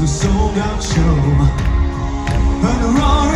was a sold out show. And a roaring.